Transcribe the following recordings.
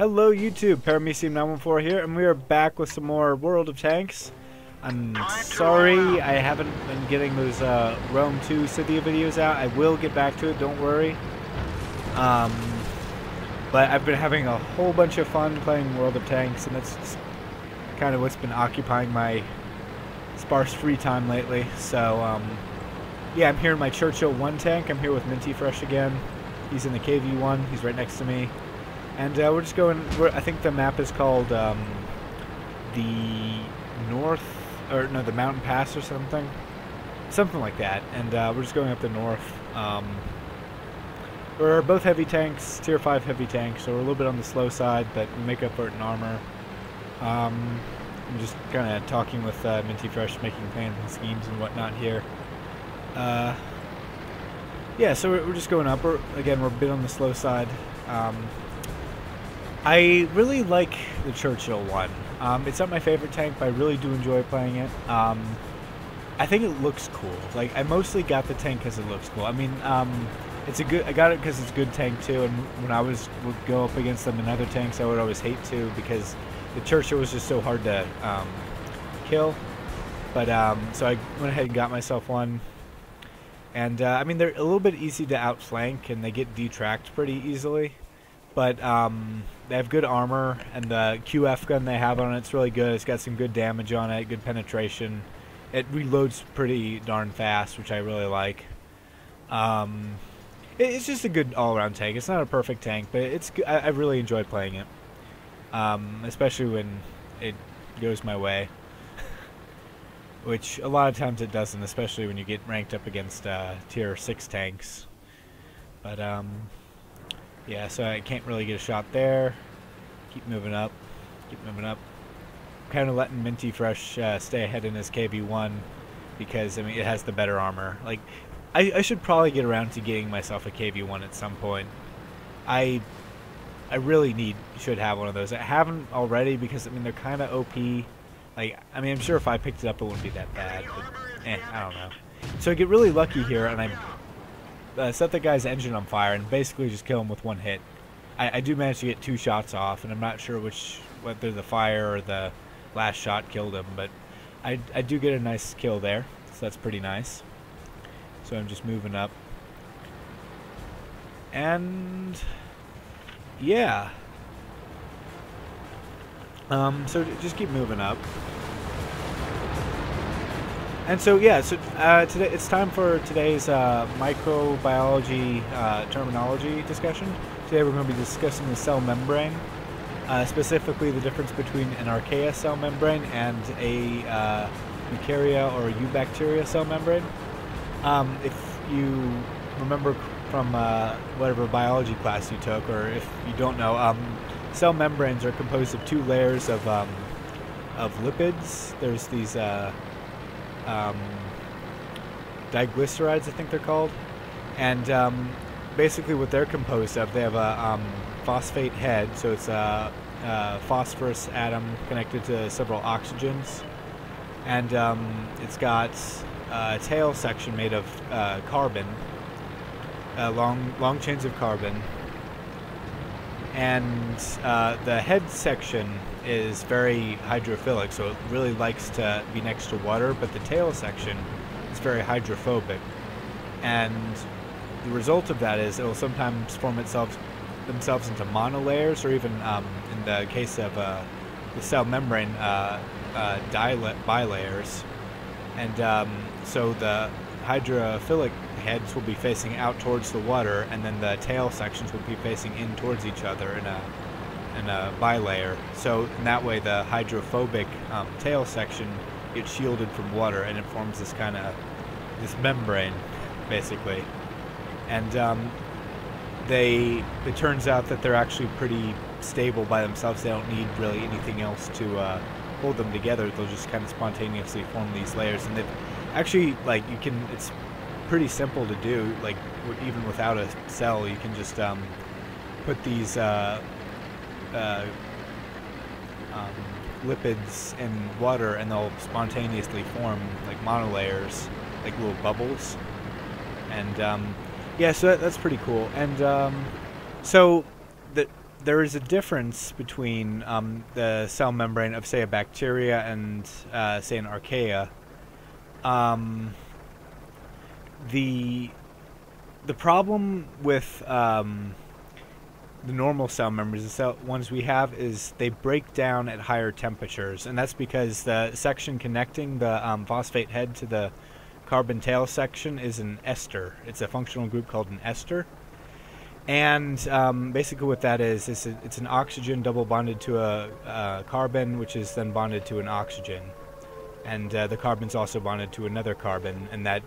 Hello YouTube, Paramecium914 here, and we are back with some more World of Tanks. I'm sorry I haven't been getting those uh, Rome 2 Scythia videos out. I will get back to it, don't worry. Um, but I've been having a whole bunch of fun playing World of Tanks, and that's kind of what's been occupying my sparse free time lately. So, um, yeah, I'm here in my Churchill 1 tank. I'm here with Minty Fresh again. He's in the KV-1. He's right next to me. And uh, we're just going, we're, I think the map is called um, the North, or no, the Mountain Pass or something. Something like that. And uh, we're just going up the north. Um, we're both heavy tanks, tier 5 heavy tanks, so we're a little bit on the slow side, but we make up for it in armor. Um, I'm just kind of talking with uh, Minty Fresh, making plans and schemes and whatnot here. Uh, yeah, so we're, we're, just going up. We're, again, we're a bit on the slow side. Um, I really like the Churchill one. Um, it's not my favorite tank, but I really do enjoy playing it. Um, I think it looks cool. Like I mostly got the tank because it looks cool. I mean, um, it's a good. I got it because it's a good tank too. And when I was would go up against them in other tanks, I would always hate to because the Churchill was just so hard to um, kill. But um, so I went ahead and got myself one. And uh, I mean, they're a little bit easy to outflank, and they get detracked pretty easily. But um, they have good armor, and the QF gun they have on it's really good. It's got some good damage on it, good penetration. It reloads pretty darn fast, which I really like. Um, it's just a good all-around tank. It's not a perfect tank, but it's I, I really enjoy playing it, um, especially when it goes my way. Which a lot of times it doesn't, especially when you get ranked up against uh, tier 6 tanks. But, um, yeah, so I can't really get a shot there. Keep moving up. Keep moving up. Kind of letting Minty Fresh uh, stay ahead in his KV1 because, I mean, it has the better armor. Like, I, I should probably get around to getting myself a KV1 at some point. I I really need should have one of those. I haven't already because, I mean, they're kind of OP. Like, I mean, I'm sure if I picked it up, it wouldn't be that bad. But, eh, I don't know. So I get really lucky here, and I uh, set the guy's engine on fire and basically just kill him with one hit. I, I do manage to get two shots off, and I'm not sure which whether the fire or the last shot killed him, but I, I do get a nice kill there, so that's pretty nice. So I'm just moving up. And yeah. Um, so just keep moving up. And so yeah, so uh, today it's time for today's uh, microbiology uh, terminology discussion. Today we're going to be discussing the cell membrane, uh, specifically the difference between an archaea cell membrane and a uh, eukarya or eubacteria cell membrane. Um, if you remember from uh, whatever biology class you took, or if you don't know, um, cell membranes are composed of two layers of um, of lipids. There's these um, diglycerides, I think they're called. And um, basically, what they're composed of, they have a um, phosphate head, so it's a, a, phosphorus atom connected to several oxygens, and um, it's got a tail section made of uh, carbon, uh, long long chains of carbon, and uh, the head section is very hydrophilic, so it really likes to be next to water, but the tail section is very hydrophobic. And the result of that is it will sometimes form itself themselves into monolayers, or even um, in the case of uh, the cell membrane, uh, uh, bilayers. And um, so the hydrophilic heads will be facing out towards the water, and then the tail sections will be facing in towards each other in a and a bilayer. So in that way, the hydrophobic um, tail section gets shielded from water, and it forms this kind of this membrane, basically. And um, they, it turns out that they're actually pretty stable by themselves. They don't need really anything else to uh, hold them together. They'll just kind of spontaneously form these layers, and they actually like you can. It's pretty simple to do. Like even without a cell, you can just um, put these. Uh, uh, um, lipids in water and they'll spontaneously form like monolayers, like little bubbles. And um, yeah, so that, that's pretty cool. And um, so the there is a difference between um, the cell membrane of, say, a bacteria and, uh, say, an archaea. Um, the the problem with um, the normal cell members, the cell ones we have, is they break down at higher temperatures, and that's because the section connecting the um, phosphate head to the carbon tail section is an ester. It's a functional group called an ester. And um, basically, what that is, is it's an oxygen double bonded to a, a, carbon, which is then bonded to an oxygen. And uh, the carbon's also bonded to another carbon, and that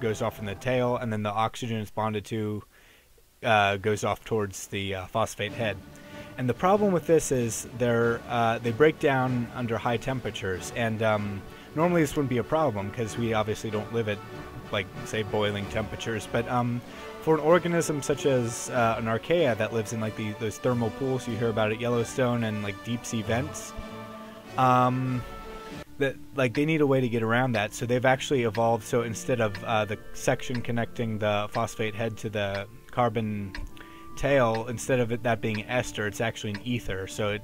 goes off in the tail, and then the oxygen is bonded to uh, goes off towards the uh, phosphate head. And the problem with this is they're uh, they break down under high temperatures, and um, normally this wouldn't be a problem because we obviously don't live at like say boiling temperatures. But um, for an organism such as uh, an archaea that lives in like the, those thermal pools you hear about at Yellowstone and like deep sea vents, um, that like they need a way to get around that. So they've actually evolved. So instead of uh, the section connecting the phosphate head to the carbon tail, instead of it that being ester, it's actually an ether. So it,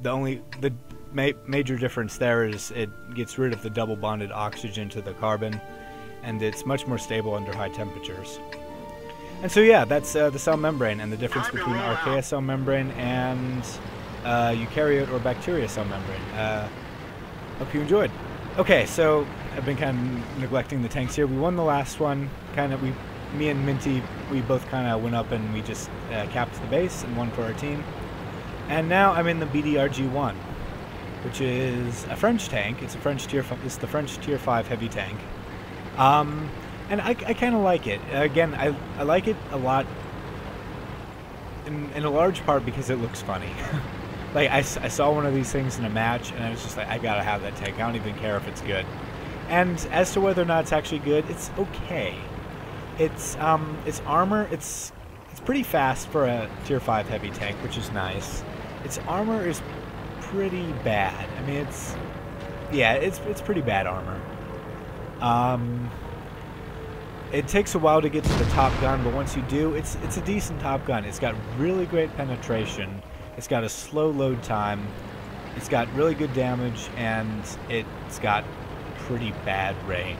the only the ma major difference there is it gets rid of the double bonded oxygen to the carbon, and it's much more stable under high temperatures. And so yeah, that's uh, the cell membrane and the difference between archaea cell membrane and uh, eukaryote or bacteria cell membrane. Hope you enjoyed. Okay, so I've been kind of neglecting the tanks here. We won the last one. Kind of we me and Minty, we both kind of went up and we just uh, capped the base and won for our team. And now I'm in the BDRG-1, which is a French tank. It's a French tier. It's the French tier five heavy tank. Um, and I, I kind of like it. Again, I I like it a lot. In, in a large part because it looks funny. like I, I saw one of these things in a match and I was just like, I gotta have that tank. I don't even care if it's good. And as to whether or not it's actually good, it's okay. It's um, its armor. It's it's pretty fast for a tier five heavy tank, which is nice. Its armor is pretty bad. I mean, it's yeah, it's it's pretty bad armor. Um, it takes a while to get to the top gun, but once you do, it's it's a decent top gun. It's got really great penetration. It's got a slow load time. It's got really good damage, and it's got pretty bad range.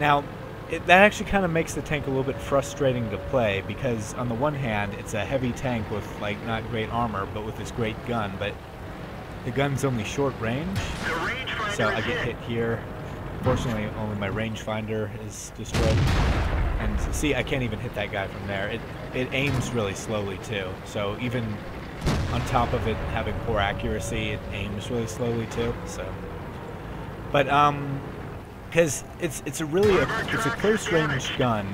Now, it, that actually kind of makes the tank a little bit frustrating to play because on the one hand it's a heavy tank with like not great armor but with this great gun but the gun's only short range. So I get hit here. Fortunately only my rangefinder is destroyed. And see I can't even hit that guy from there. It it aims really slowly too. So even on top of it having poor accuracy it aims really slowly too so but um because it's it's a really a, it's a close range gun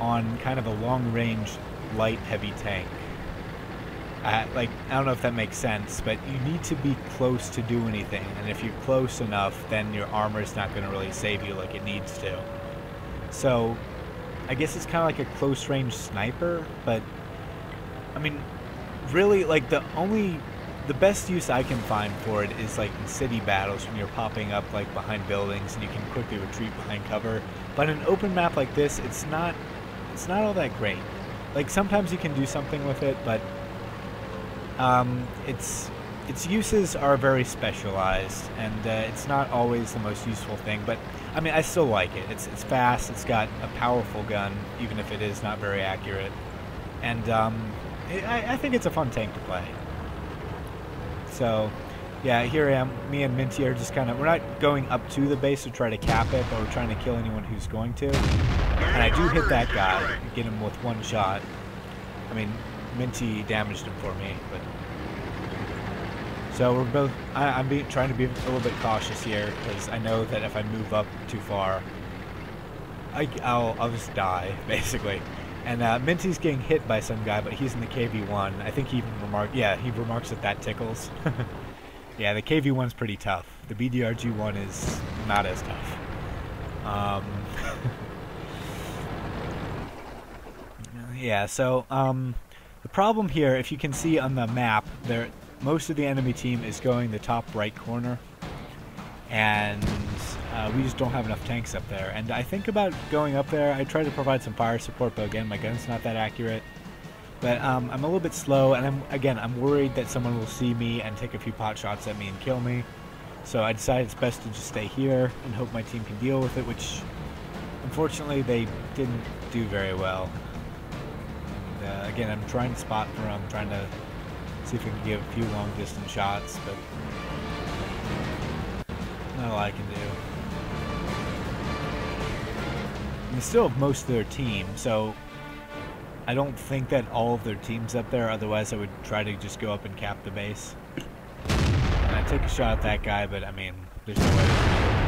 on kind of a long range light heavy tank. Uh, like I don't know if that makes sense, but you need to be close to do anything, and if you're close enough, then your armor is not going to really save you like it needs to. So, I guess it's kind of like a close range sniper, but I mean, really, like the only the best use I can find for it is like in city battles when you're popping up like behind buildings and you can quickly retreat behind cover. But an open map like this, it's not it's not all that great. Like sometimes you can do something with it, but um, its its uses are very specialized, and uh, it's not always the most useful thing. But I mean, I still like it. It's it's fast. It's got a powerful gun, even if it is not very accurate, and um, I, I think it's a fun tank to play. So, yeah, here I am. Me and Minty are just kind of, we're not going up to the base to try to cap it, but we're trying to kill anyone who's going to. And I do hit that guy, get him with one shot. I mean, Minty damaged him for me, but... So we're both, I, am trying to be a little bit cautious here, because I know that if I move up too far, I, I'll, I'll just die, basically. And uh, Minty's getting hit by some guy, but he's in the KV-1. I think he even remarked, yeah, he remarks that that tickles. yeah, the KV-1's pretty tough. The BDRG-1 is not as tough. Um, yeah, so um, the problem here, if you can see on the map, there most of the enemy team is going the top right corner, and uh, we just don't have enough tanks up there. And I think about going up there. I try to provide some fire support, but again, my gun's not that accurate. But um, I'm a little bit slow, and I'm again I'm worried that someone will see me and take a few pot shots at me and kill me. So I decided it's best to just stay here and hope my team can deal with it, which unfortunately they didn't do very well. And, uh, again, I'm trying to spot for them, trying to see if we can give a few long distance shots, but not a lot I can do. Still have most of their team, so I don't think that all of their team's up there, otherwise I would try to just go up and cap the base. And I take a shot at that guy, but I mean, there's no way to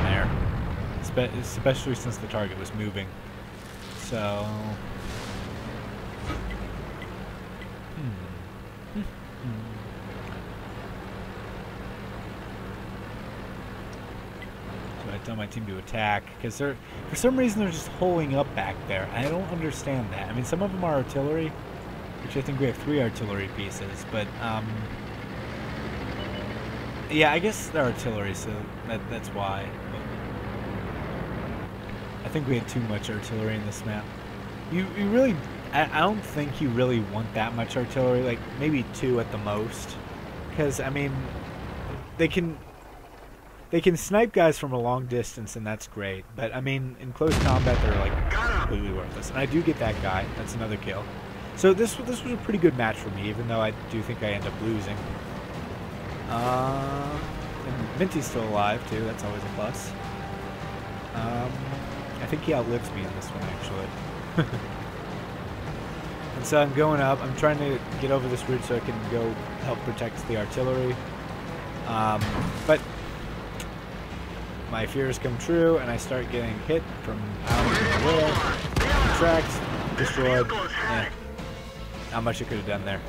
there. Especially since the target was moving. So... Hmm. hmm, hmm, hmm. Tell my team to attack because they're for some reason they're just holding up back there. I don't understand that. I mean, some of them are artillery, which I think we have three artillery pieces, but um, yeah, I guess they're artillery, so that, that's why. I think we had too much artillery in this map. You, you really, I, I don't think you really want that much artillery, like maybe two at the most. Because, I mean, they can, they can snipe guys from a long distance and that's great. But, I mean, in close combat they're like completely worthless. And I do get that guy, that's another kill. So this, this was a pretty good match for me, even though I do think I end up losing. Uh, and Minty's still alive too, that's always a plus. Um, I think he outlives me in this one, actually. and so I'm going up. I'm trying to get over this ridge so I can go help protect the artillery. Um, but my fears come true, and I start getting hit from out of nowhere. Tracks, destroyed. Eh, not much I could have done there.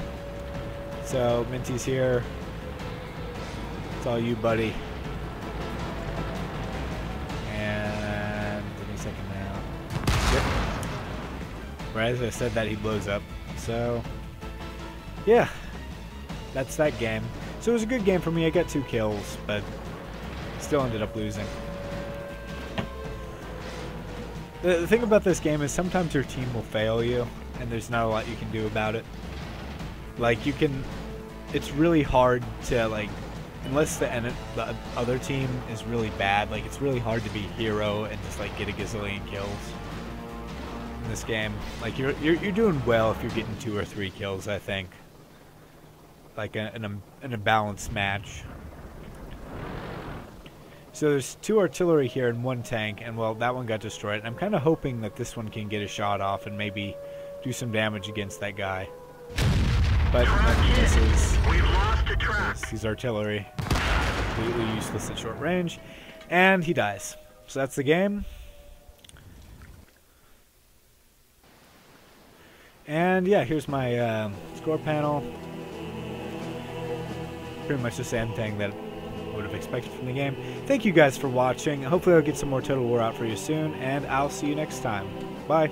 So Minty's here. It's all you, buddy. And give me a second now. Right as I said that, he blows up. So, yeah, that's that game. So it was a good game for me. I got two kills, but still ended up losing. The, the thing about this game is sometimes your team will fail you, and there's not a lot you can do about it. Like, you can... It's really hard to, like... Unless the, the other team is really bad, like, it's really hard to be hero and just, like, get a gazillion kills in this game. Like you're you're you're doing well if you're getting two or three kills. I think. Like a, in a in a balanced match. So there's two artillery here and one tank, and well, that one got destroyed. I'm kind of hoping that this one can get a shot off and maybe do some damage against that guy. But this is, this is artillery, completely useless at short range, and he dies. So that's the game. And yeah, here's my uh, score panel. Pretty much the same thing that would have expected from the game. Thank you guys for watching. Hopefully I'll get some more Total War out for you soon, and I'll see you next time. Bye.